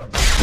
Ugh.